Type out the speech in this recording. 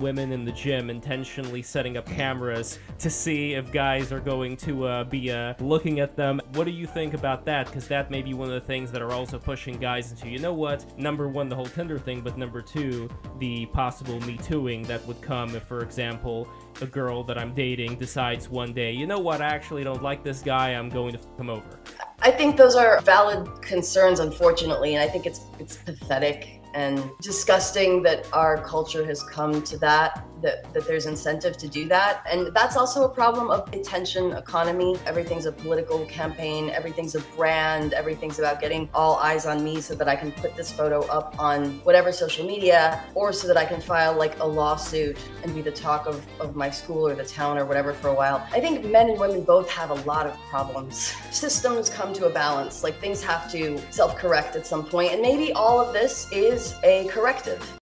women in the gym intentionally setting up cameras to see if guys are going to uh, be uh, looking at them. What do you think about that? Because that may be one of the things that are also pushing guys into, you know what? Number one, the whole Tinder thing, but number two, the possible Me Tooing that would come if, for example, a girl that I'm dating decides one day, you know what, I actually don't like this guy, I'm going to f him over. I think those are valid concerns, unfortunately, and I think it's it's pathetic and disgusting that our culture has come to that that, that there's incentive to do that. And that's also a problem of attention economy. Everything's a political campaign, everything's a brand, everything's about getting all eyes on me so that I can put this photo up on whatever social media or so that I can file like a lawsuit and be the talk of, of my school or the town or whatever for a while. I think men and women both have a lot of problems. Systems come to a balance, like things have to self correct at some point, and maybe all of this is a corrective.